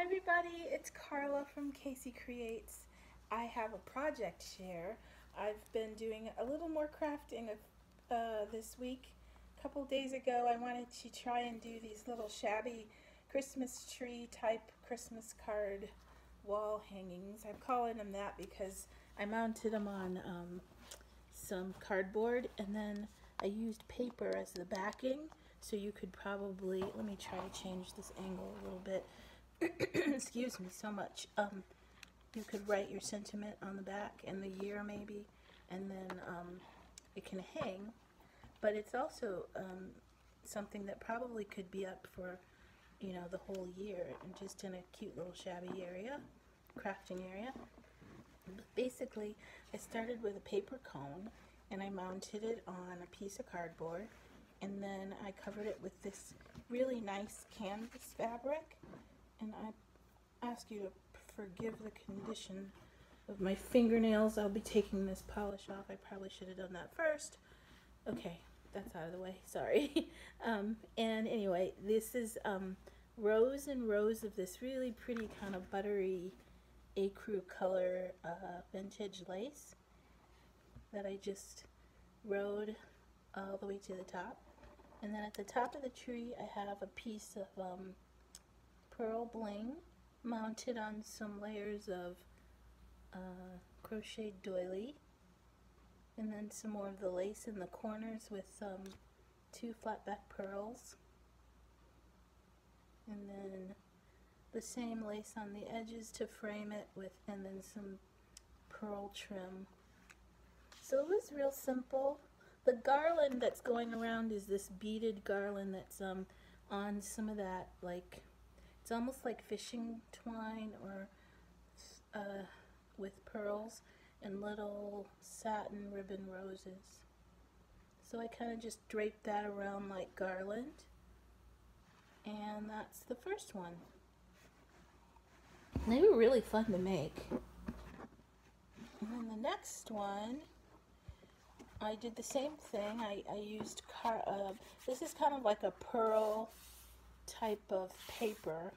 Hi everybody, it's Carla from KC Creates. I have a project share. I've been doing a little more crafting uh, this week. A couple days ago I wanted to try and do these little shabby Christmas tree type Christmas card wall hangings. I'm calling them that because I mounted them on um, some cardboard and then I used paper as the backing so you could probably, let me try to change this angle a little bit. excuse me so much. Um, you could write your sentiment on the back and the year maybe, and then um, it can hang. But it's also um, something that probably could be up for, you know, the whole year and just in a cute little shabby area, crafting area. Basically, I started with a paper cone and I mounted it on a piece of cardboard and then I covered it with this really nice canvas fabric and I ask you to forgive the condition of my fingernails. I'll be taking this polish off. I probably should have done that first. Okay, that's out of the way. Sorry. um, and anyway, this is um, rows and rows of this really pretty kind of buttery ecru color uh, vintage lace that I just rode all the way to the top. And then at the top of the tree, I have a piece of um, pearl bling mounted on some layers of uh, crocheted doily. And then some more of the lace in the corners with um, two flat back pearls. And then the same lace on the edges to frame it with and then some pearl trim. So it was real simple. The garland that's going around is this beaded garland that's um, on some of that like it's almost like fishing twine or uh, with pearls and little satin ribbon roses. So I kind of just draped that around like garland. And that's the first one. They were really fun to make. And then the next one, I did the same thing. I, I used, car, uh, this is kind of like a pearl type of paper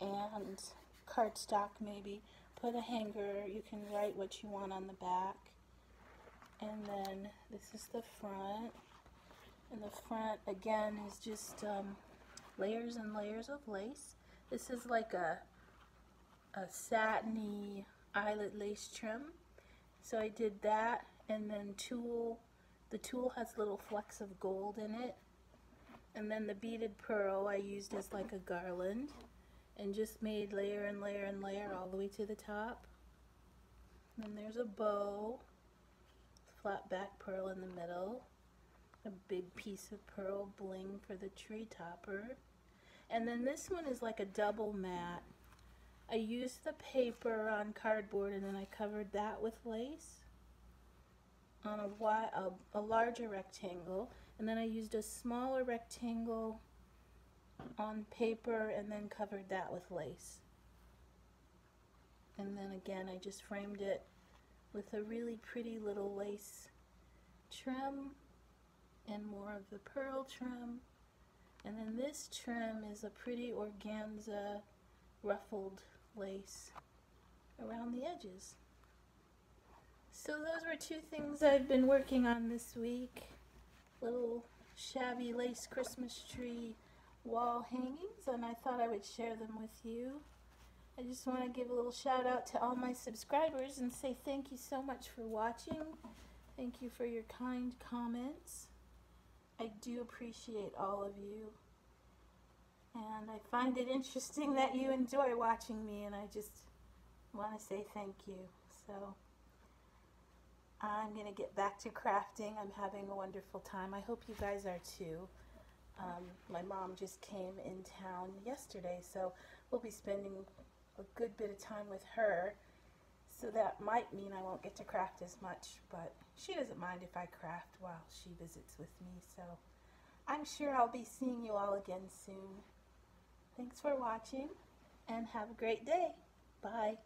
and cardstock maybe. Put a hanger, you can write what you want on the back. And then this is the front. And the front again is just um, layers and layers of lace. This is like a, a satiny eyelet lace trim. So I did that and then tulle. The tulle has little flecks of gold in it and then the beaded pearl I used as like a garland and just made layer and layer and layer all the way to the top. Then there's a bow, flat back pearl in the middle, a big piece of pearl bling for the tree topper. And then this one is like a double mat. I used the paper on cardboard and then I covered that with lace on a, a, a larger rectangle and then I used a smaller rectangle on paper and then covered that with lace. And then again I just framed it with a really pretty little lace trim and more of the pearl trim. And then this trim is a pretty organza ruffled lace around the edges. So those were two things I've been working on this week. Little shabby lace Christmas tree wall hangings and I thought I would share them with you. I just want to give a little shout out to all my subscribers and say thank you so much for watching. Thank you for your kind comments. I do appreciate all of you. And I find it interesting that you enjoy watching me and I just want to say thank you. So I'm going to get back to crafting. I'm having a wonderful time. I hope you guys are too. Um, my mom just came in town yesterday, so we'll be spending a good bit of time with her. So that might mean I won't get to craft as much, but she doesn't mind if I craft while she visits with me. So I'm sure I'll be seeing you all again soon. Thanks for watching and have a great day. Bye.